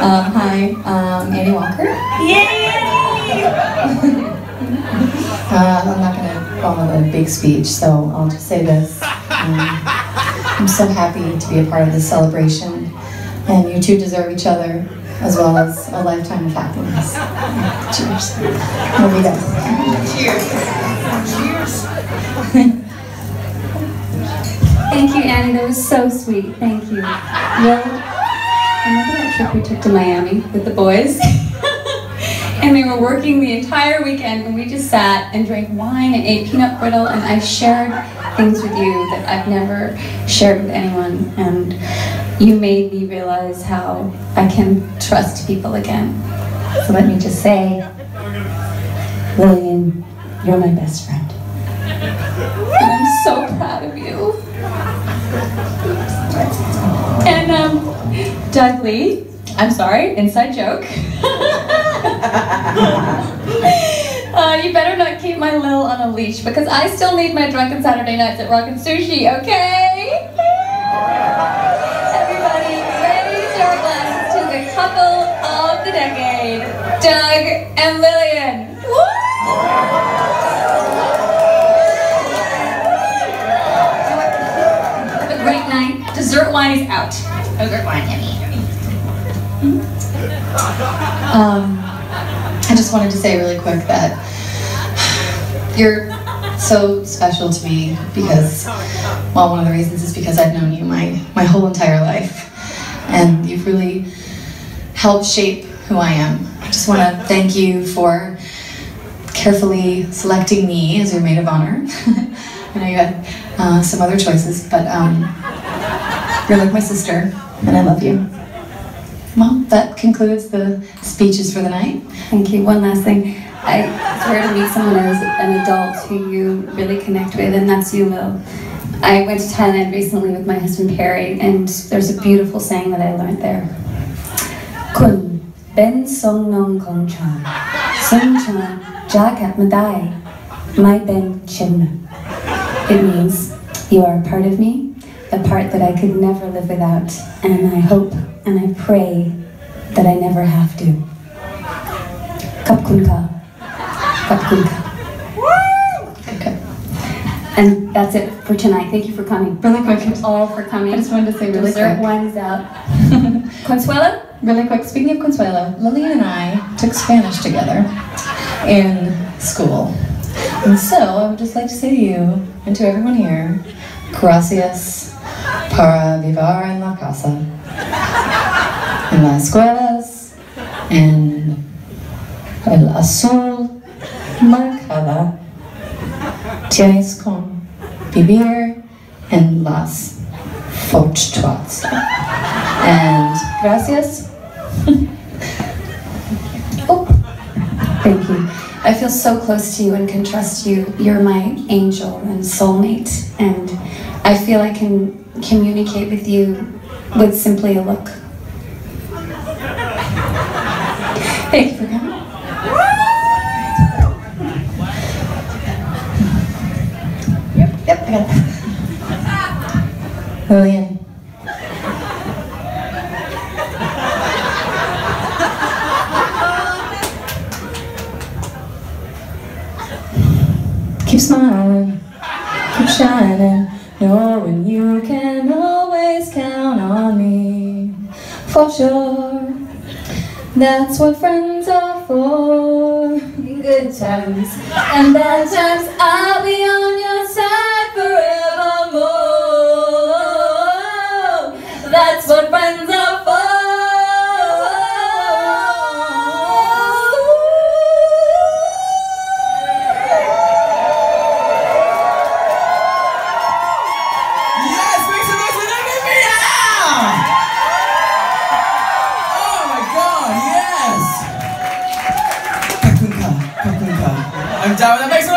Um, hi, um, Annie Walker. Yay! Uh, I'm not going to go with a big speech, so I'll just say this. Um, I'm so happy to be a part of this celebration, and you two deserve each other, as well as a lifetime of happiness. Cheers. Love you guys. Cheers. Thank you, Annie. That was so sweet. Thank you. Well, remember that trip we took to Miami with the boys? and we were working the entire weekend, and we just sat and drank wine and ate peanut brittle, and I shared things with you that I've never shared with anyone, and you made me realize how I can trust people again. So let me just say, Lillian, you're my best friend. And I'm so proud of you. Lee, I'm sorry, inside joke. uh, you better not keep my Lil on a leash because I still need my drunken Saturday nights at Rockin' Sushi, okay? Everybody, raise your glasses to the couple of the decade, Doug and Lillian. Woo! Have a great night. Dessert wine is out. Dessert wine, yummy. Um, I just wanted to say really quick that you're so special to me because, well, one of the reasons is because I've known you my, my whole entire life. And you've really helped shape who I am. I just want to thank you for carefully selecting me as your maid of honor. I know you had uh, some other choices, but um, you're like my sister, and I love you. Well, that concludes the speeches for the night. Thank you. One last thing. I swear to meet someone as an adult who you really connect with, and that's you, Lil. I went to Thailand recently with my husband Perry, and there's a beautiful saying that I learned there. Kun ben song nong kong chan, sung chan jagat madai, my ben chin. It means you are a part of me, a part that I could never live without, and I hope and I pray that I never have to. Kap kun ka. Kap kun ka. Okay. And that's it for tonight. Thank you for coming. Really quick, Thank you all for coming. I just wanted to say really Dessert quick. wine is out. Consuelo? Really quick, speaking of Consuelo, Lillian and I took Spanish together in school. And so I would just like to say to you and to everyone here, gracias para vivir en la casa, en las escuelas, en el azul marcada, tienes con vivir en las fochtwats. And gracias. Oh, thank you. I feel so close to you and can trust you. You're my angel and soulmate, and I feel I can communicate with you with simply a look. Thank you for coming. Yep, it. Oh, Lillian. Keep smiling, keep shining, knowing you can always count on me. For sure, that's what friends are for. Good times and bad times, I'll be on I'm down with that.